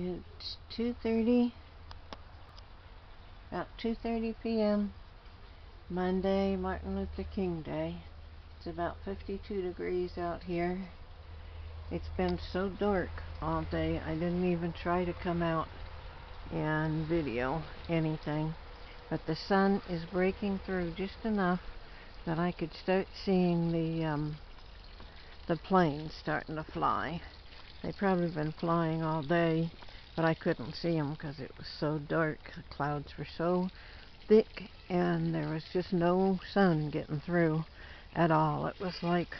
It's 2.30, about 2.30 p.m. Monday, Martin Luther King Day. It's about 52 degrees out here. It's been so dark all day, I didn't even try to come out and video anything. But the sun is breaking through just enough that I could start seeing the um, the planes starting to fly. They've probably been flying all day, but I couldn't see them because it was so dark. The clouds were so thick and there was just no sun getting through at all. It was like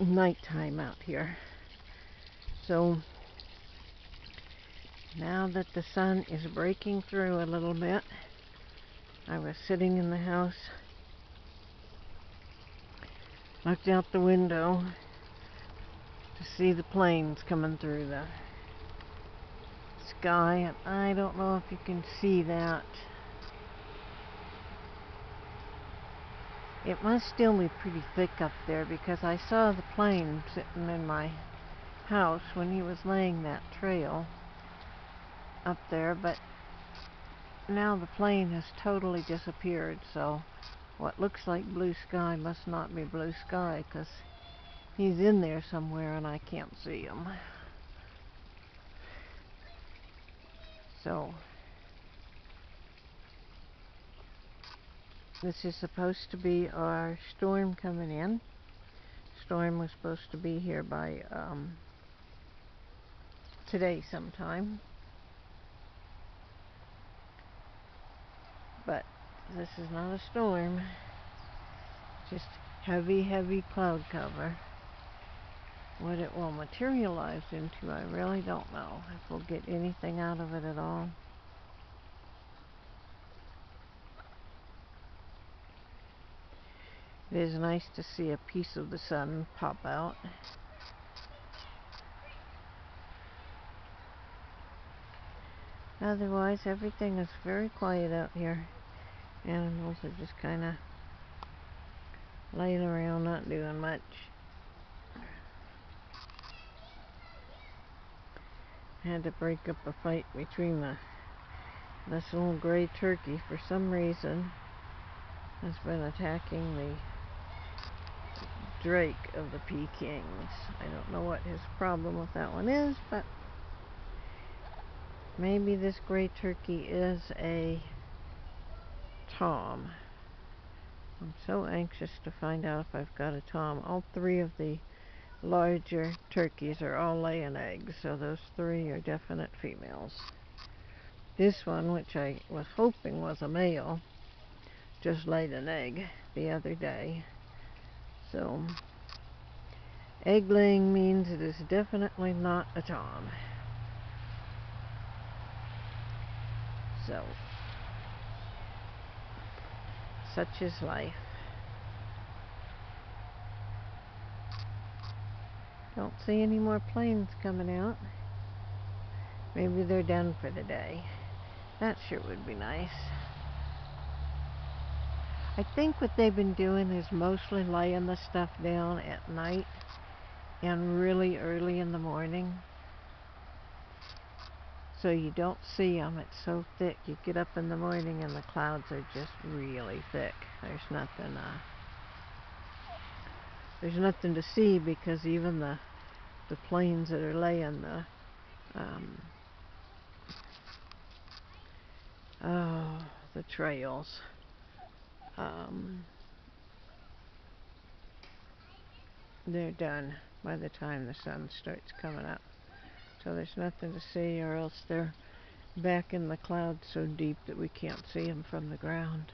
nighttime out here. So now that the sun is breaking through a little bit, I was sitting in the house, looked out the window to see the planes coming through the sky, and I don't know if you can see that. It must still be pretty thick up there because I saw the plane sitting in my house when he was laying that trail up there, but now the plane has totally disappeared, so what looks like blue sky must not be blue sky because he's in there somewhere and I can't see him. So, this is supposed to be our storm coming in. Storm was supposed to be here by um, today sometime. But this is not a storm. Just heavy, heavy cloud cover. What it will materialize into, I really don't know. If we'll get anything out of it at all. It is nice to see a piece of the sun pop out. Otherwise, everything is very quiet out here. Animals are just kind of laying around, not doing much. Had to break up a fight between the this little gray turkey for some reason has been attacking the drake of the Pekins. I don't know what his problem with that one is, but maybe this gray turkey is a tom. I'm so anxious to find out if I've got a tom. All three of the larger turkeys are all laying eggs, so those three are definite females. This one, which I was hoping was a male, just laid an egg the other day. So, egg laying means it is definitely not a tom. So, such is life. Don't see any more planes coming out. Maybe they're done for the day. That sure would be nice. I think what they've been doing is mostly laying the stuff down at night and really early in the morning. So you don't see them. It's so thick. You get up in the morning and the clouds are just really thick. There's nothing, uh, there's nothing to see because even the, the planes that are laying the, um, oh, the trails um, they're done by the time the sun starts coming up. So there's nothing to see or else they're back in the clouds so deep that we can't see them from the ground.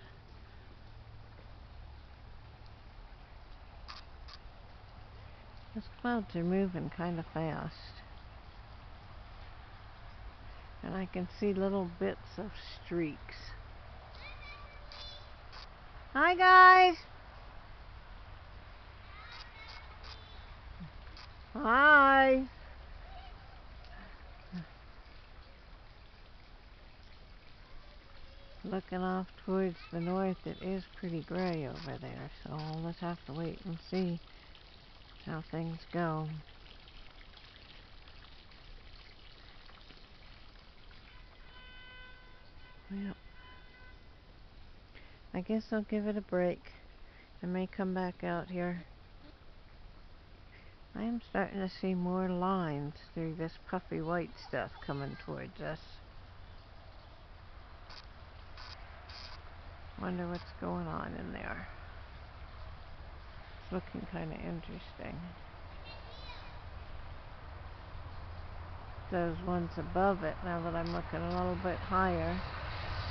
Those clouds are moving kind of fast. And I can see little bits of streaks. Hi guys. Hi. Looking off towards the north, it is pretty gray over there, so let's have to wait and see how things go. Yep. I guess I'll give it a break. I may come back out here. I am starting to see more lines through this puffy white stuff coming towards us. Wonder what's going on in there. Looking kind of interesting. Those ones above it, now that I'm looking a little bit higher,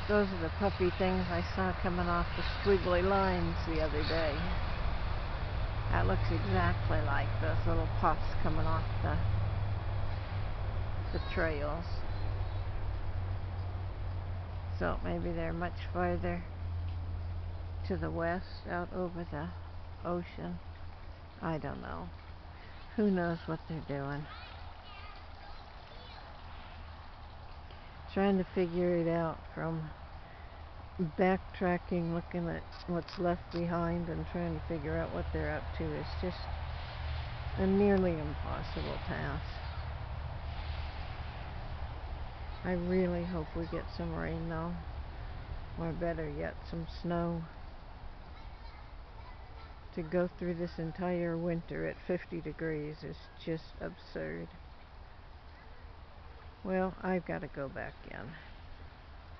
those are the puffy things I saw coming off the squiggly lines the other day. That looks exactly like those little puffs coming off the the trails. So maybe they're much farther to the west out over the ocean. I don't know. Who knows what they're doing. Trying to figure it out from backtracking, looking at what's left behind and trying to figure out what they're up to is just a nearly impossible task. I really hope we get some rain though, or better yet, some snow. To go through this entire winter at 50 degrees is just absurd. Well, I've got to go back in.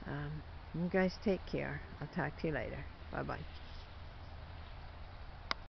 Um, you guys take care. I'll talk to you later. Bye bye.